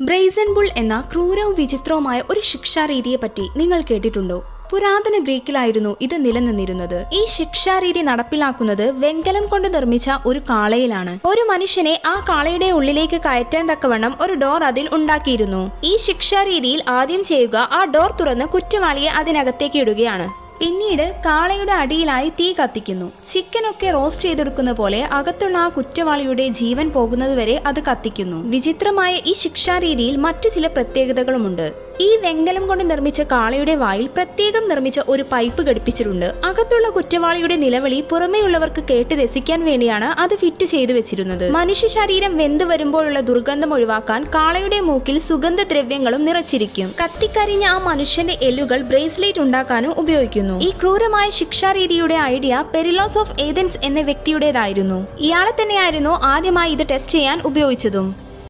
Bryson bull എന്ന ക്രൂരവും വിചിത്രവുമായ ഒരു ശിക്ഷാരീതിയെപ്പറ്റി നിങ്ങൾ കേട്ടിട്ടുണ്ടോ? പുരാതന ഗ്രീക്കിലായിരുന്നു ഇത് നിലനിന്നിരുന്നത്. ഈ ശിക്ഷാരീതി നടപ്പിലാക്കുന്നത് വെങ്കലം കൊണ്ട് നിർമ്മിച്ച ഒരു കാളയിലാണ്. ഒരു മനുഷ്യനെ ആ കാളയുടെ ഉള്ളിലേക്ക് കയറ്റാൻ തക്കവണ്ണം ഒരു ഡോർ അതിൽ ഉണ്ടാക്കിയിരുന്നു. ഈ ശിക്ഷാരീതിയിൽ ആദ്യം ചെയ്യുക ആ ഡോർ തുറന്ന് കുറ്റവാളിയെ അതിനകത്തേക്ക് ഇടുകയാണ്. പിന്നീട് കാളയുടെ അടിയിലായി തീ കത്തിക്കുന്നു. ചിക്കനൊക്കെ റോസ്റ്റ് ചെയ്തെടുക്കുന്ന പോലെ അകത്തുള്ള ആ കുറ്റവാളിയുടെ ജീവൻ പോകുന്നതുവരെ അത് കത്തിക്കുന്നു. വിചിത്രമായ ഈ ശിക്ഷാരീതിയിൽ മറ്റു ചില പ്രത്യേകതകളുമുണ്ട്. ഈ വെങ്കലം കൊണ്ട് നിർമ്മിച്ച കാളയുടെ വായിൽ പ്രത്യേകം നിർമ്മിച്ച ഒരു പൈപ്പ് ഘടിപ്പിച്ചിട്ടുണ്ട്. അകത്തുള്ള കുറ്റവാളിയുടെ നിലവിളി പുറമേയുള്ളവർക്ക് കേട്ട് രസിക്കാൻ വേണ്ടിയാണ് അത് ഫിറ്റ് ചെയ്തു വെച്ചിരുന്നത്. മനുഷ്യ ശരീരം വെന്ത് വരുമ്പോഴുള്ള ദുർഗന്ധം ഒഴിവാക്കാൻ കാളയുടെ മൂക്കിൽ സുഗന്ധദ്രവ്യങ്ങളും നിറച്ചിരിക്കും. കത്തിക്കരിഞ്ഞ ആ മനുഷ്യന്റെ എല്ലുകൾ ബ്രേസ്ലെറ്റ് ഉണ്ടാക്കാനും ഉപയോഗിക്കുന്നു. ഈ ക്രൂരമായ ശിക്ഷാരീതിയുടെ ഐഡിയ പെരിലോസ് ഓഫ് ഏതൻസ് എന്ന വ്യക്തിയുടേതായിരുന്നു. ഇയാളെ തന്നെയായിരുന്നു ആദ്യമായി ഇത് ടെസ്റ്റ് ചെയ്യാൻ ഉപയോഗിച്ചതും.